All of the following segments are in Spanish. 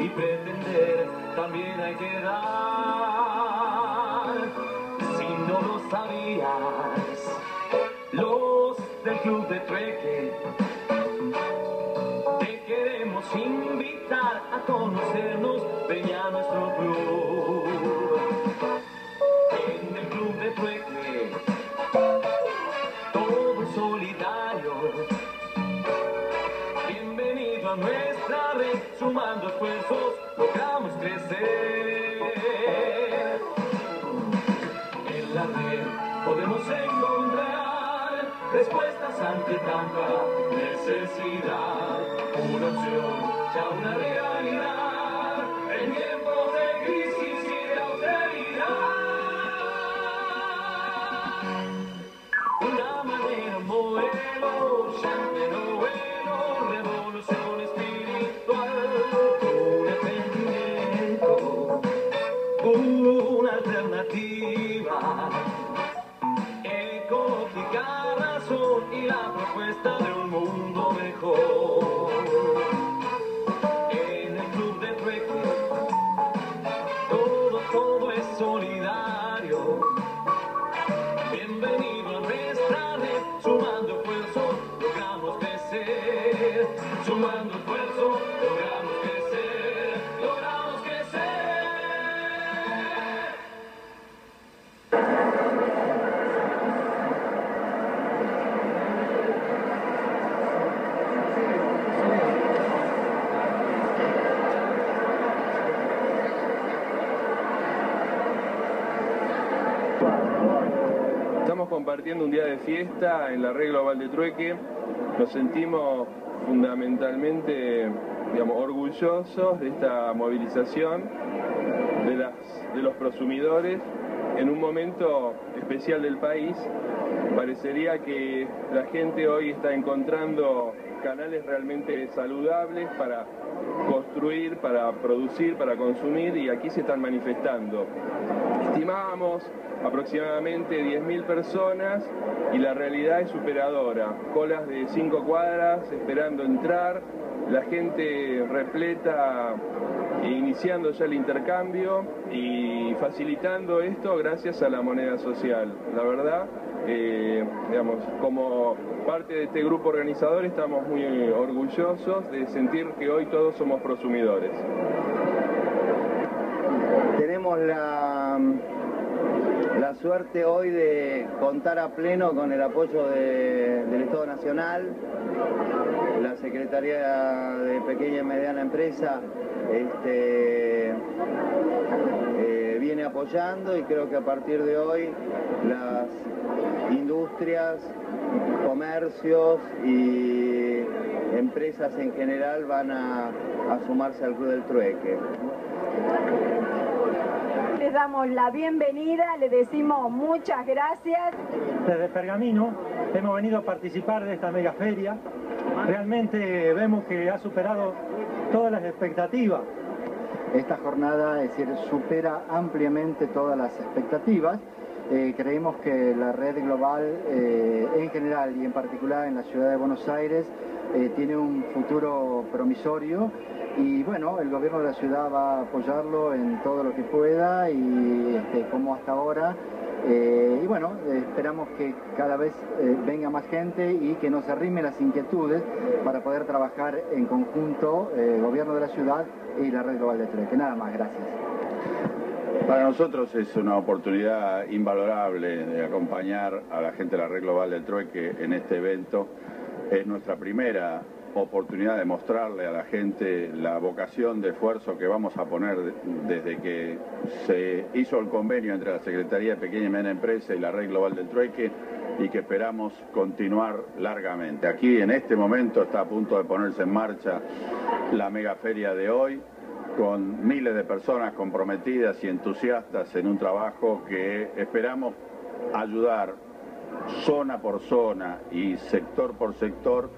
y pretender también hay que dar. Si no lo sabías, los del club de trueque te queremos invitar a conocernos, ven a nuestro club. En el club de trueque, todo es solidario. Bienvenido a nuestra red, sumando esfuerzos, logramos crecer. En la red podemos encontrar respuestas ante tanta necesidad. Una opción, ya una realidad. Fiesta en la red global de trueque. Nos sentimos fundamentalmente digamos, orgullosos de esta movilización de, los prosumidores en un momento especial del país. Parecería que la gente hoy está encontrando canales realmente saludables para construir, para producir, para consumir y aquí se están manifestando. Estimábamos aproximadamente 10.000 personas y la realidad es superadora. Colas de 5 cuadras esperando entrar, la gente repleta e iniciando ya el intercambio y facilitando esto gracias a la moneda social. La verdad, eh, digamos, como parte de este grupo organizador estamos muy orgullosos de sentir que hoy todos somos prosumidores. Tenemos la, la suerte hoy de contar a pleno con el apoyo de- del Estado Nacional, la Secretaría de Pequeña y Mediana Empresa este, eh, viene apoyando y creo que a partir de hoy las industrias, comercios y empresas en general van a, a sumarse al Club del Trueque. Les damos la bienvenida, le decimos muchas gracias. Desde Pergamino hemos venido a participar de esta mega feria. Realmente vemos que ha superado todas las expectativas. Esta jornada es decir, supera ampliamente todas las expectativas. Eh, creemos que la red global eh, en general y en particular en la ciudad de Buenos Aires eh, tiene un futuro promisorio y bueno, el gobierno de la ciudad va a apoyarlo en todo lo que pueda y este, como hasta ahora. Eh, y bueno, esperamos que cada vez eh, venga más gente y que nos arrime las inquietudes para poder trabajar en conjunto el gobierno de la ciudad y la red global de Trueque. Nada más, gracias. Para nosotros es una oportunidad invalorable de acompañar a la gente de la Red Global del Trueque en este evento. Es nuestra primera oportunidad de mostrarle a la gente la vocación de esfuerzo que vamos a poner desde que se hizo el convenio entre la Secretaría de Pequeña y Mediana Empresa y la Red Global del Trueque y que esperamos continuar largamente. Aquí en este momento está a punto de ponerse en marcha la megaferia de hoy con miles de personas comprometidas y entusiastas en un trabajo que esperamos ayudar zona por zona y sector por sector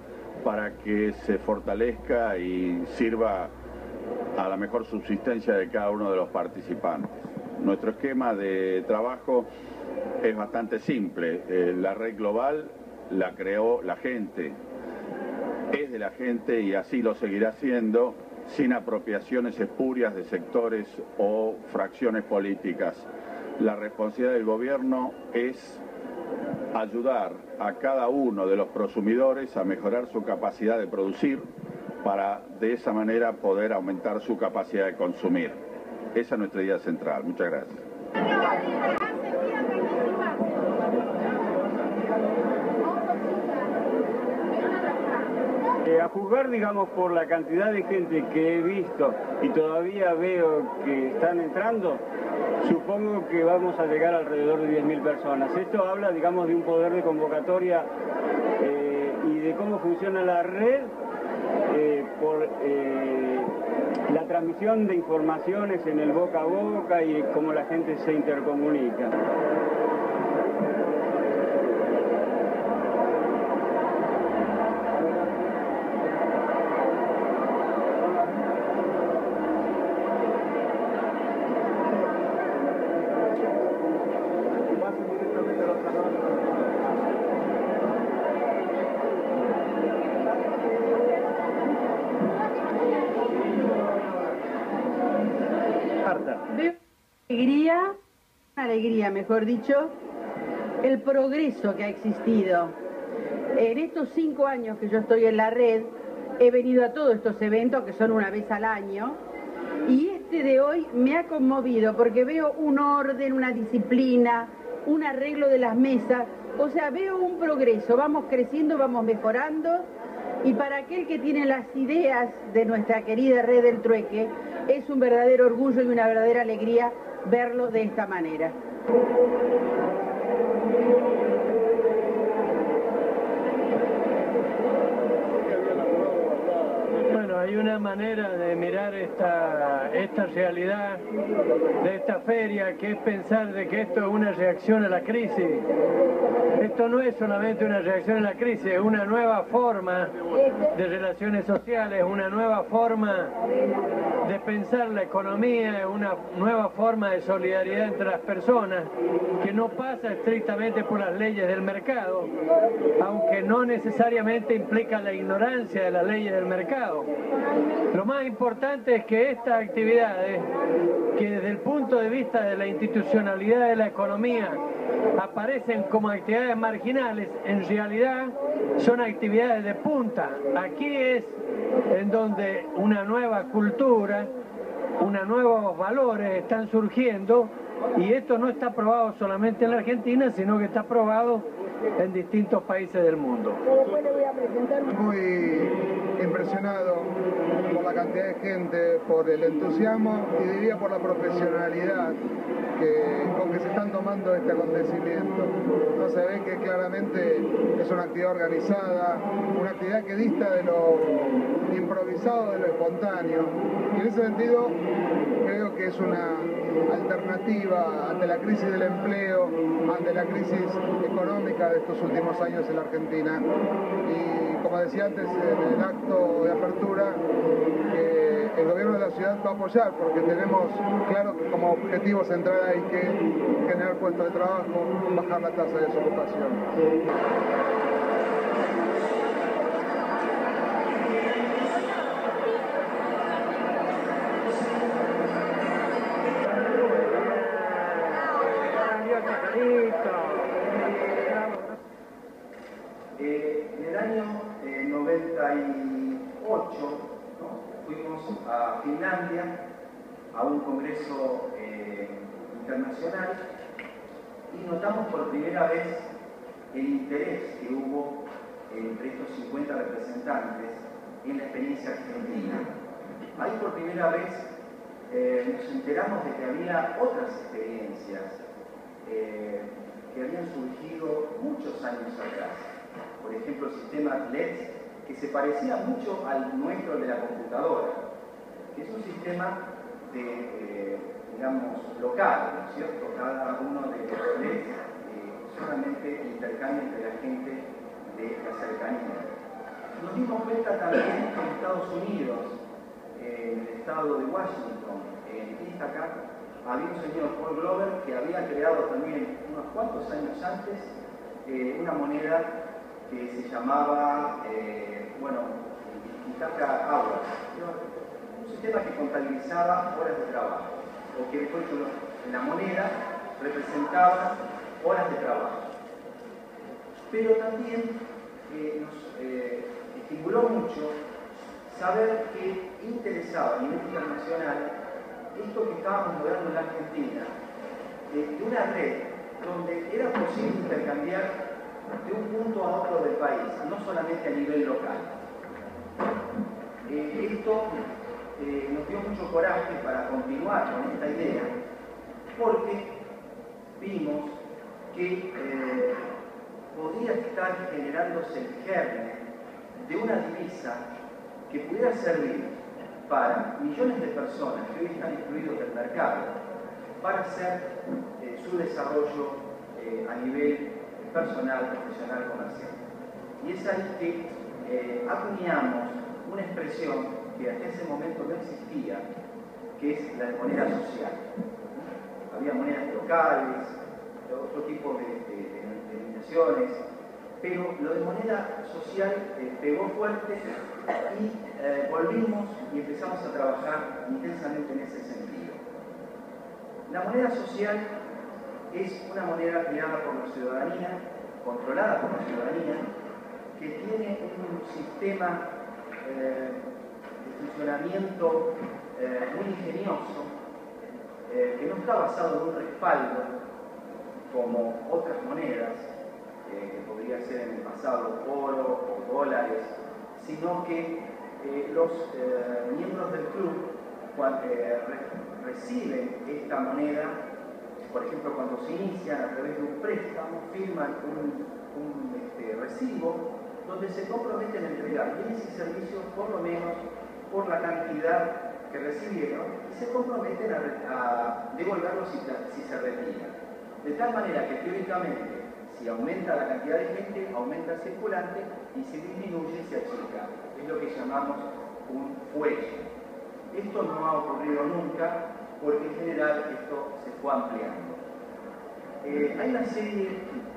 para que se fortalezca y sirva a la mejor subsistencia de cada uno de los participantes. Nuestro esquema de trabajo es bastante simple. Eh, la red global la creó la gente, es de la gente y así lo seguirá siendo sin apropiaciones espurias de sectores o fracciones políticas. La responsabilidad del gobierno es ayudar a cada uno de los prosumidores a mejorar su capacidad de producir para de esa manera poder aumentar su capacidad de consumir. Esa es nuestra idea central. Muchas gracias. A juzgar, digamos, por la cantidad de gente que he visto y todavía veo que están entrando, supongo que vamos a llegar alrededor de 10.000 personas. Esto habla, digamos, de un poder de convocatoria eh, y de cómo funciona la red eh, por eh, la transmisión de informaciones en el boca a boca y cómo la gente se intercomunica. Mejor dicho, el progreso que ha existido. En estos cinco años que yo estoy en la red, he venido a todos estos eventos que son una vez al año y este de hoy me ha conmovido porque veo un orden, una disciplina, un arreglo de las mesas, o sea, veo un progreso, vamos creciendo, vamos mejorando y para aquel que tiene las ideas de nuestra querida red del trueque, es un verdadero orgullo y una verdadera alegría verlo de esta manera. Thank you. Una manera de mirar esta, esta realidad de esta feria que es pensar de que esto es una reacción a la crisis. Esto no es solamente una reacción a la crisis, es una nueva forma de relaciones sociales, una nueva forma de pensar la economía, una nueva forma de solidaridad entre las personas que no pasa estrictamente por las leyes del mercado, aunque no necesariamente implica la ignorancia de las leyes del mercado. Lo más importante es que estas actividades, que desde el punto de vista de la institucionalidad de la economía aparecen como actividades marginales, en realidad son actividades de punta. Aquí es en donde una nueva cultura, unos nuevos valores están surgiendo y esto no está probado solamente en la Argentina, sino que está probado en distintos países del mundo. Muy impresionado por la cantidad de gente, por el entusiasmo y diría por la profesionalidad con que se están tomando este acontecimiento. No se ve que claramente es una actividad organizada, una actividad que dista de lo improvisado, de lo espontáneo. Y en ese sentido creo que es una alternativa ante la crisis del empleo, ante la crisis económica de estos últimos años en la Argentina. Y como decía antes en el acto de apertura, que el gobierno de la ciudad va a apoyar porque tenemos claro que como objetivo central hay que generar puestos de trabajo, bajar la tasa de desocupación. Año 98 eh, fuimos a Finlandia a un congreso eh, internacional y notamos por primera vez el interés que hubo entre estos 50 representantes en la experiencia argentina. Ahí por primera vez eh, nos enteramos de que había otras experiencias que habían surgido muchos años atrás. Por ejemplo, el sistema LEDs, que se parecía mucho al nuestro de la computadora, que es un sistema de, eh, digamos, local, ¿no es cierto? Cada uno de los LEDs solamente intercambia entre la gente de la cercanía. Nos dimos cuenta también que en Estados Unidos, en el estado de Washington, en Ithaca, había un señor Paul Glover que había creado también unos cuantos años antes eh, una moneda que se llamaba, eh, bueno, Hours, un sistema que contabilizaba horas de trabajo, o que después la moneda representaba horas de trabajo. Pero también eh, nos estimuló mucho saber que interesaba a nivel internacional esto que estábamos logrando en la Argentina, de una red donde era posible intercambiar de un punto a otro del país, no solamente a nivel local. Eh, esto eh, nos dio mucho coraje para continuar con esta idea, porque vimos que eh, podía estar generándose el germen de una divisa que pudiera servir para millones de personas que hoy están excluidos del mercado, para hacer su desarrollo a nivel personal, profesional, comercial. Y es ahí que eh, acuñamos una expresión que hasta ese momento no existía, que es la moneda social. Había monedas locales, otro tipo de, de denominaciones, pero lo de moneda social eh, pegó fuerte y eh, volvimos y empezamos a trabajar intensamente en ese sentido. La moneda social es una moneda creada por la ciudadanía, controlada por la ciudadanía, que tiene un sistema eh, de funcionamiento muy ingenioso, que no está basado en un respaldo como otras monedas, que podría ser en el pasado oro o dólares, sino que eh, los eh, miembros del club eh, reciben esta moneda, por ejemplo, cuando se inician a través de un préstamo, firman un, este, recibo donde se comprometen a entregar bienes y servicios por lo menos por la cantidad que recibieron y se comprometen a, devolverlos si, se retiran. De tal manera que teóricamente si aumenta la cantidad de gente, aumenta el circulante y si disminuye, se achica. Es lo que llamamos un fuelle. Esto no ha ocurrido nunca porque en general esto fue ampliando. Eh, hay una serie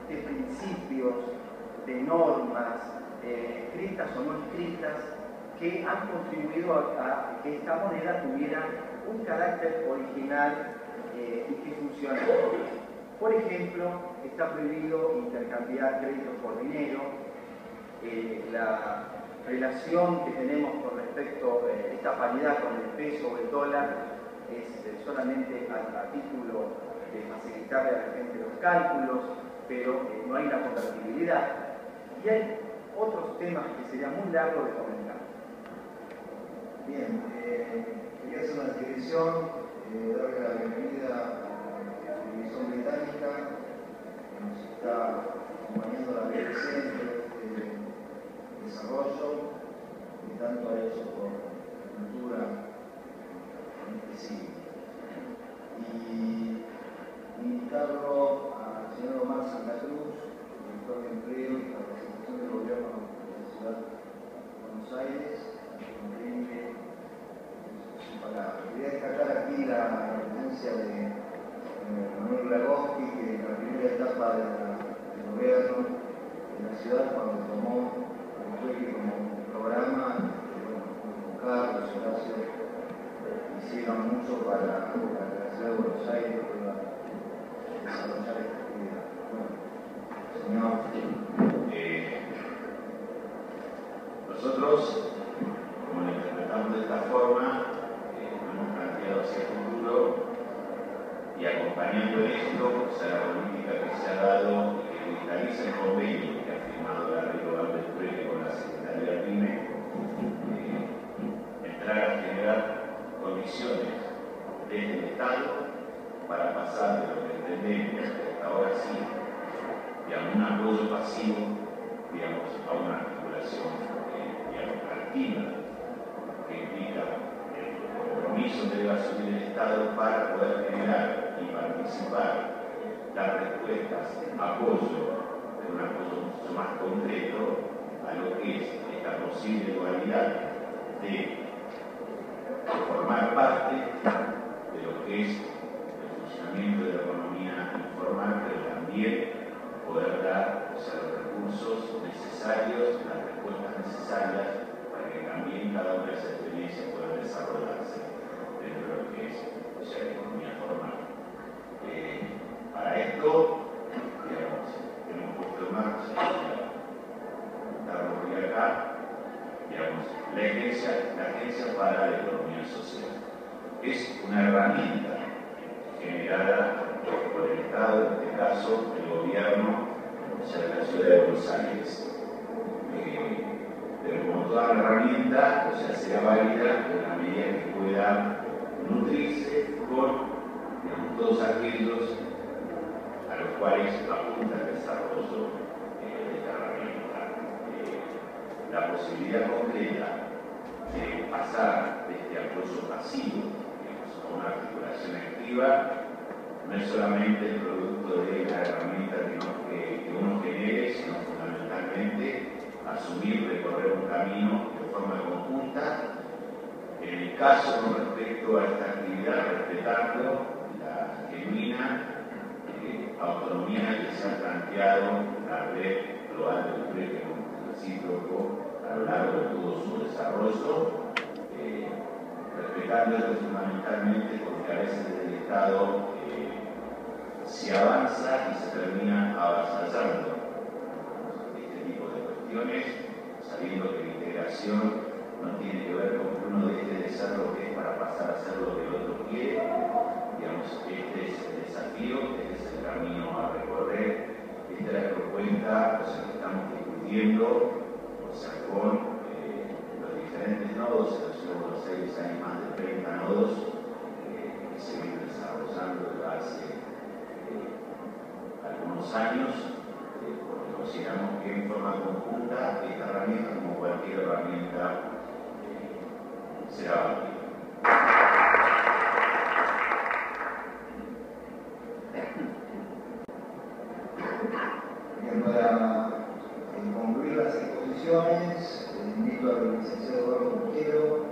de principios, de normas, eh, escritas o no escritas, que han contribuido a, que esta moneda tuviera un carácter original eh, y que funcionara. Por ejemplo, está prohibido intercambiar créditos por dinero. Eh, la relación que tenemos con respecto a esta paridad con el peso o el dólar es eh, solamente a, título de facilitarle a la gente los cálculos, pero no hay la convertibilidad. Y hay otros temas que sería muy largo de comentar. Bien, quería hacer una descripción, darle la bienvenida Televisión Británica, que nos está acompañando la BBC en este desarrollo que tanto ha hecho por la cultura Y invitarlo al señor Omar Santa Cruz, director de empleo y representación del gobierno de la ciudad de Buenos Aires, a que su palabra. Quería destacar aquí la presencia de Manuel Lagoski, que en la primera etapa del gobierno de la ciudad, cuando tomó como programa, bueno, con Carlos, Horacio, hicieron mucho para, para la ciudad de Buenos Aires pueda desarrollar esta actividad. Bueno, señor. Eh, nosotros, como lo interpretamos de esta forma, eh, hemos planteado hacia el futuro y acompañando esto, la política que se ha dado y que cristaliza el convenio que ha firmado la del Trueque con la Secretaría PYME, eh, condiciones del Estado para pasar de lo que entendemos que hasta ahora sí, de un apoyo pasivo, digamos, a una articulación eh, activa que implica el compromiso que debe asumir el Estado para poder generar y participar, dar respuestas, apoyo, un apoyo mucho más concreto a lo que es esta posible dualidad de formar parte de lo que es el funcionamiento de la economía informal, pero también poder dar los recursos necesarios, las respuestas necesarias para que también cada una de esas experiencias pueda desarrollarse dentro de lo que es la economía formal. Eh, para esto, digamos, hemos puesto en marcha, acá, digamos, la agencia, la agencia para la economía social. Es una herramienta generada por el Estado, en este caso el gobierno de la ciudad de Buenos Aires. Eh, pero como toda herramienta, o sea, será válida en la medida que pueda nutrirse con todos aquellos a los cuales apunta el desarrollo la posibilidad concreta de pasar de este apoyo pasivo a una articulación activa no es solamente el producto de la herramienta que, uno genere, sino fundamentalmente asumir, recorrer un camino de forma conjunta. En el caso con respecto a esta actividad, respetando la genuina eh, autonomía que se ha planteado la red global del proyecto recíproco a lo largo de todo su desarrollo, eh, respetando esto fundamentalmente porque a veces el Estado se avanza y se termina avasallando este tipo de cuestiones, sabiendo que la integración no tiene que ver con que uno deje de ser lo que es para pasar a ser lo que el otro quiere. Digamos, este es el desafío, este es el camino a recorrer, esta es la propuesta o sea, que estamos discutiendo con eh, los diferentes nodos, de Buenos Aires hay más de 30 nodos eh, que se vienen desarrollando desde hace algunos años, eh, porque consideramos que en forma conjunta esta herramienta, como cualquier herramienta, eh, será válida. Bien, para eh, concluir las exposiciones, invito al licenciado Eduardo Moquero,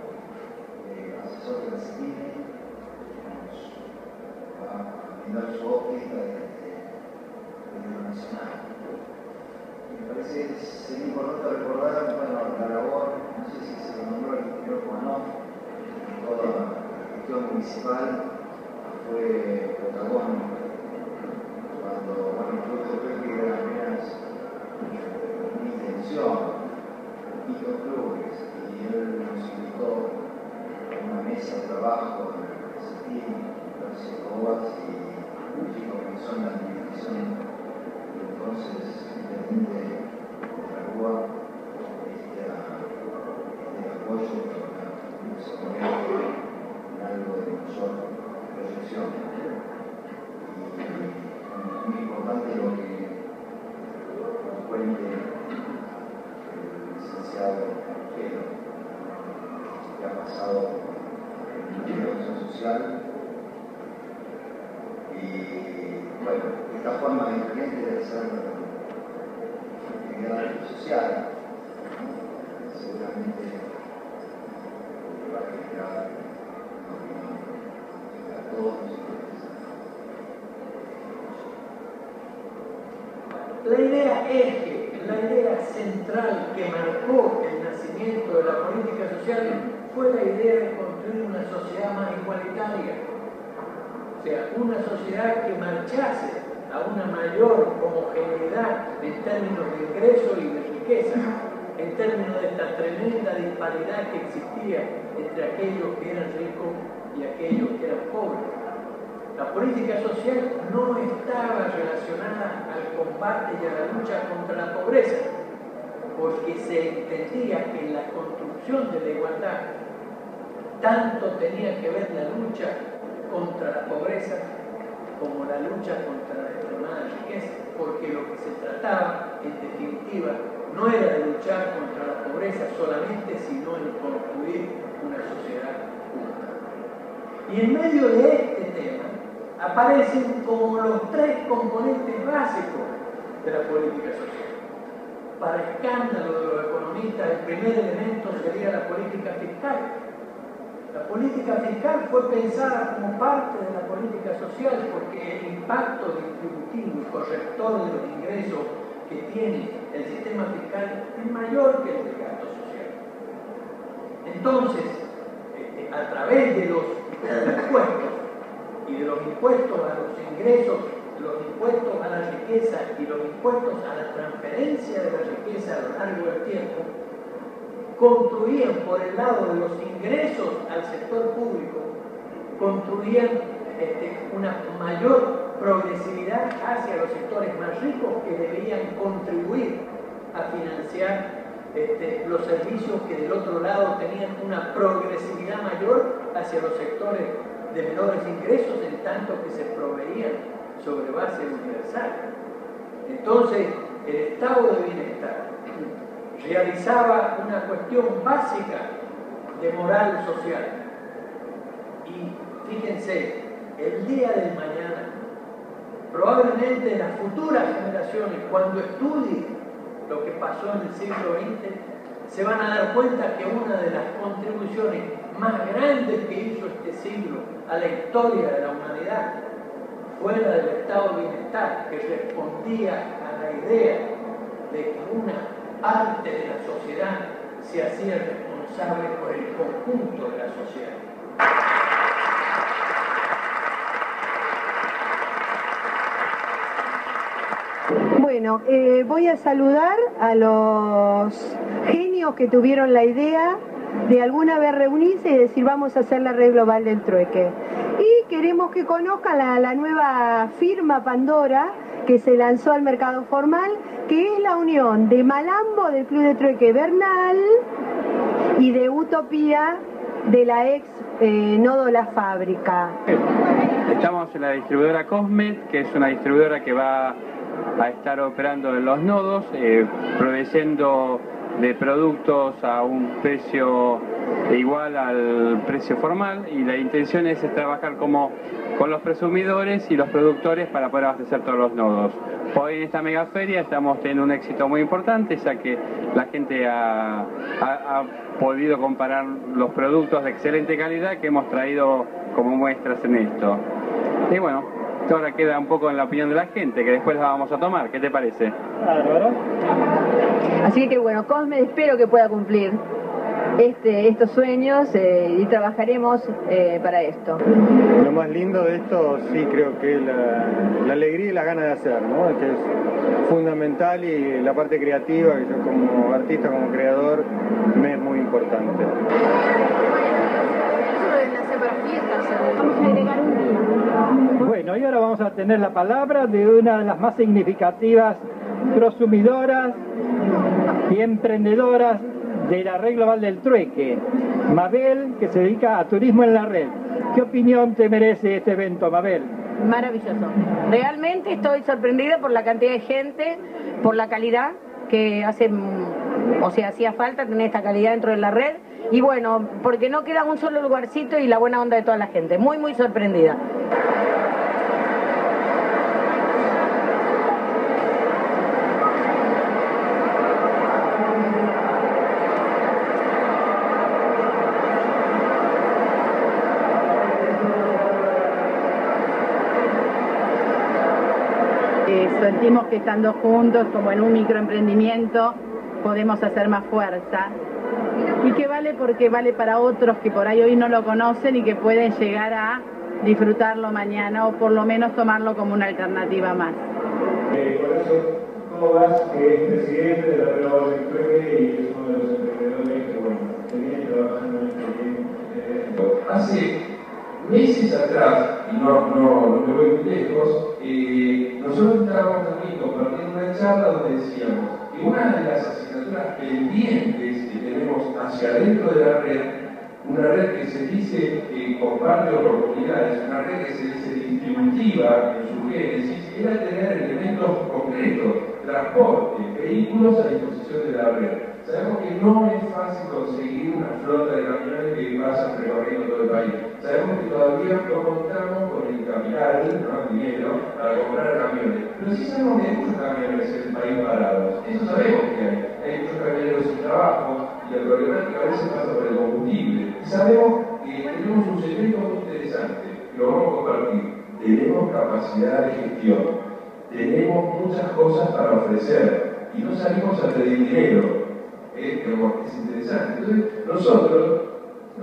asesor de la CITINE, a brindar su óptica de nacional. Me parece sería importante recordar bueno, la labor, no sé si se lo nombró el ingeniero Juanov, toda la gestión municipal fue protagónico cuando bueno, el que era apenas mi intención, clubes, y él nos invitó a una mesa de trabajo en el CETIN, las ECOAS y chicos que son la administración entonces depende de la Rúa este, apoyo para se en algo de mayor proyección. Y es muy importante lo que nos cuente el licenciado Arquero, que ha pasado en la educación social Seguramente va a generar a todos La idea eje, la idea central que marcó el nacimiento de la política social fue la idea de construir una sociedad más igualitaria, o sea, una sociedad que marchase a una mayor en términos de ingreso y de riqueza, en términos de esta tremenda disparidad que existía entre aquellos que eran ricos y aquellos que eran pobres. La política social no estaba relacionada al combate y a la lucha contra la pobreza, porque se entendía que la construcción de la igualdad tanto tenía que ver la lucha contra la pobreza como la lucha contra la extremada riqueza, porque lo que se trataba, en definitiva, no era de luchar contra la pobreza solamente, sino en construir una sociedad justa. Y en medio de este tema aparecen como los tres componentes básicos de la política social. Para escándalo de los economistas, el primer elemento sería la política fiscal. La política fiscal fue pensada como parte de la política social porque el impacto distributivo y corrector de los ingresos que tiene el sistema fiscal es mayor que el del gasto social. Entonces, eh, a través de los impuestos y de los impuestos a los ingresos, los impuestos a la riqueza y los impuestos a la transferencia de la riqueza a lo largo del tiempo, construían por el lado de los ingresos al sector público, construían este, una mayor progresividad hacia los sectores más ricos que deberían contribuir a financiar este, los servicios que del otro lado tenían una progresividad mayor hacia los sectores de menores ingresos en tanto que se proveían sobre base universal. Entonces, el estado de bienestar realizaba una cuestión básica de moral social. Y fíjense, el día del mañana, probablemente las futuras generaciones, cuando estudien lo que pasó en el siglo XX, se van a dar cuenta que una de las contribuciones más grandes que hizo este siglo a la historia de la humanidad fue la del estado de bienestar, que respondía a la idea de que una parte de la sociedad se hacía responsable por el conjunto de la sociedad. Bueno, eh, voy a saludar a los genios que tuvieron la idea de alguna vez reunirse y decir vamos a hacer la red global del trueque. Y queremos que conozcan la, la nueva firma Pandora que se lanzó al mercado formal, que es la unión de Malambo del Club de Trueque Bernal y de Utopía de la ex eh, Nodo La Fábrica. Estamos en la distribuidora Cosmet, que es una distribuidora que va a estar operando en los nodos, eh, proveyendo de productos a un precio igual al precio formal y la intención es trabajar como con los presumidores y los productores para poder abastecer todos los nodos. Hoy en esta mega feria estamos teniendo un éxito muy importante ya que la gente ha, ha podido comparar los productos de excelente calidad que hemos traído como muestras en esto. Y bueno, ahora queda un poco en la opinión de la gente, que después la vamos a tomar. ¿Qué te parece? Así que bueno, Cosme espero que pueda cumplir este, estos sueños eh, y trabajaremos eh, para esto. Lo más lindo de esto sí creo que la, la alegría y la gana de hacer, ¿no? que es fundamental y la parte creativa, que yo como artista, como creador, me es muy importante. Vamos a agregar un día. Bueno, y ahora vamos a tener la palabra de una de las más significativas prosumidoras y emprendedoras de la red global del trueque, Mabel, que se dedica a turismo en la red. ¿Qué opinión te merece este evento, Mabel? Maravilloso. Realmente estoy sorprendida por la cantidad de gente, por la calidad que hace, o sea, hacía falta tener esta calidad dentro de la red. Y bueno, porque no queda un solo lugarcito y la buena onda de toda la gente. Muy, muy sorprendida. Eh, sentimos que estando juntos, como en un microemprendimiento, podemos hacer más fuerza. Y que vale porque vale para otros que por ahí hoy no lo conocen y que pueden llegar a disfrutarlo mañana o por lo menos tomarlo como una alternativa más. Eh, ¿cómo vas? Que es presidente de la y es uno de los emprendedores que, bueno, que viene trabajando en este. Hace meses atrás, y no, no, no me voy muy lejos, eh, nosotros estábamos también compartiendo una charla donde decíamos que una de las asignaturas pendientes que tenemos hacia adentro de la red una red que se dice que comparte oportunidades, una red que se dice distributiva en su génesis, era tener elementos concretos, transporte, vehículos a disposición de la red. Sabemos que no es fácil conseguir una flota de camiones que vayan recorriendo todo el país. Sabemos que todavía no contamos con el capital, ¿no? el dinero, para comprar camiones. Pero sí sabemos que hay muchos camiones en el país parados. Eso sabemos que hay. Hay muchos camioneros sin trabajo y la problemática a veces pasa por el combustible. Y sabemos que tenemos un secreto muy interesante, lo vamos a compartir. Tenemos capacidad de gestión. Tenemos muchas cosas para ofrecer y no salimos a pedir dinero eh, es interesante. Entonces, nosotros,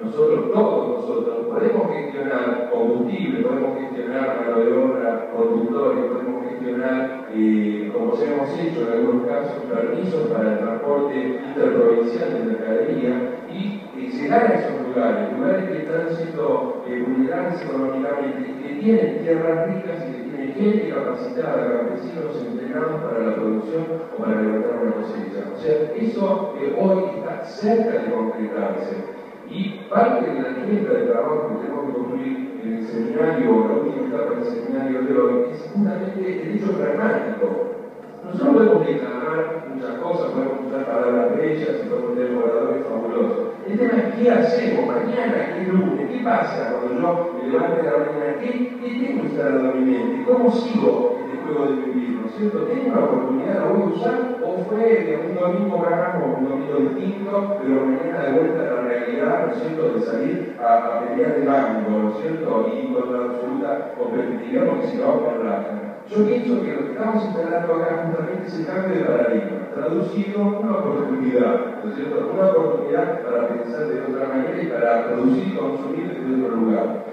nosotros, todos nosotros, podemos gestionar combustible, podemos gestionar mano de obra, conductores, podemos gestionar, eh, como se hemos hecho en algunos casos, permisos para el transporte interprovincial de mercadería y eh, llegar a esos lugares, lugares que están siendo vulnerables económicamente que tienen tierras ricas y que tienen gente capacitada, campesinos entrenados para la producción o para levantar una cosecha. O sea, eso eh, hoy está cerca de concretarse. Y parte de la agenda de trabajo que tenemos que concluir en el seminario, la última etapa del seminario de hoy, es justamente el hecho pragmático. Nosotros podemos declamar muchas cosas, podemos usar palabras bellas y podemos tener oradores fabulosos. El tema es qué hacemos mañana, qué lunes, qué pasa cuando yo me levante la mañana, qué, qué tengo instalado en mi mente, cómo sigo este juego de vivir, ¿no es cierto? ¿Tengo una la voy a usar o fue un domingo ganamos un domingo distinto, pero mañana de vuelta a la realidad, ¿no es cierto?, de salir a, a pelear el banco, ¿no es cierto?, y con la absoluta competitividad porque si no vamos a la yo pienso que lo que estamos instalando acá justamente es el cambio de paradigma, traducido una oportunidad, ¿no es cierto? Una oportunidad para pensar de otra manera y para producir y consumir desde otro lugar.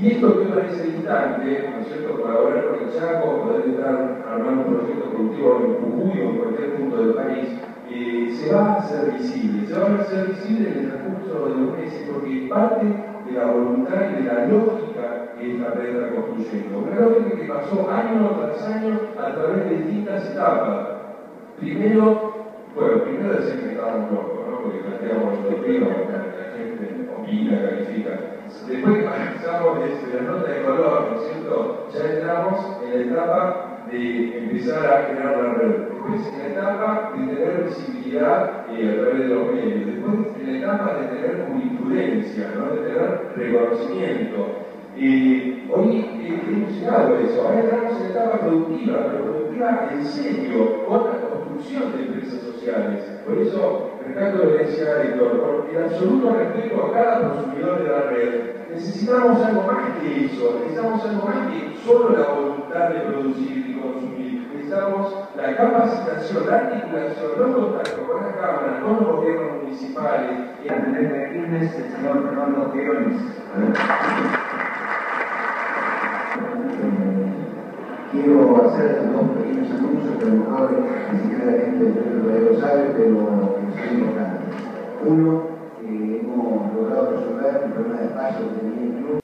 Y esto que parece distante, ¿no es cierto?, colaborar con el Chaco, poder estar armando un proyecto productivo en Jujuy o en cualquier punto del país, eh, se va a hacer visible, se va a hacer visible en el transcurso de los meses, porque parte de la voluntad y de la lógica que esta red está construyendo. Una lógica que pasó año tras año a través de distintas etapas. Primero, bueno, primero decir que estábamos locos, ¿no? porque planteamos los temas, la gente opina, califica. Después pasamos desde la nota de color, ¿no es cierto? Ya entramos en la etapa de empezar a crear la red. Después en la etapa de tener visibilidad eh, a través de los medios. En etapa de tener jurisprudencia, ¿no? de tener reconocimiento. Hoy eh, hemos llegado a eso. Ahora entramos en etapa productiva, pero productiva en serio, con la construcción de empresas sociales. Por eso, rescato lo que decía Héctor, el absoluto respeto a cada consumidor de la red, necesitamos algo más que eso, necesitamos algo más que solo la voluntad de producir y consumir. La capacitación, la articulación, los contactos con la Cámara, con los gobiernos municipales. Y a tener de el señor Fernando Querones. Quiero hacer dos pequeños anuncios que a lo mejor ni siquiera la gente lo sabe, pero son importantes. Uno, eh, hemos logrado resolver el problema de paso que tenía club.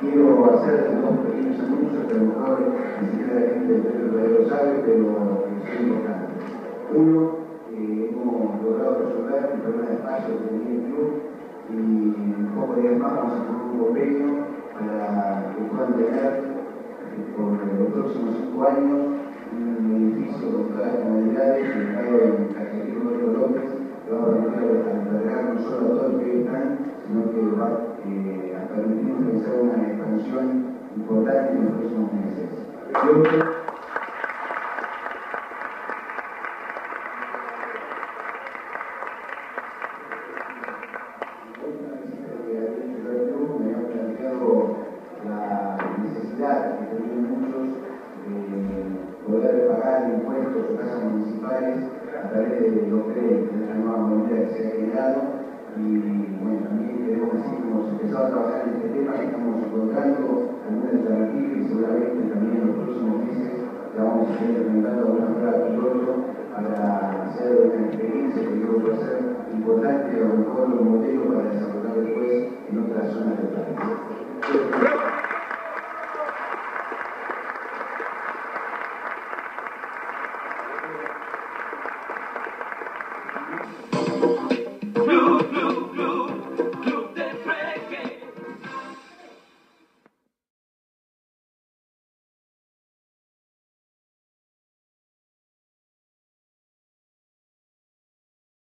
Quiero hacer dos pequeños anuncios que a lo mejor ni siquiera la gente lo sabe, pero son importantes. Uno, eh, hemos logrado resolver el problema de paso que tenía el club y un poco de más vamos a hacer un convenio para que puedan tener eh, por los próximos cinco años un edificio con todas las comodidades ubicado en Cajetín Rodrigo López que va a permitir albergar no solo a todo el que están, sino que va eh, a permitir realizar una expansión importante en los próximos meses. Yo, poder pagar impuestos o casas municipales a través de los créditos, de esta nueva moneda que se ha generado. Y bueno, también queremos decir que hemos empezado a trabajar en este tema, que estamos encontrando alguna alternativa y seguramente también en los próximos meses la vamos a estar implementando alguna prueba piloto para hacer una experiencia que yo puede ser importante, a lo mejor los modelos para desarrollar después en otras zonas del país.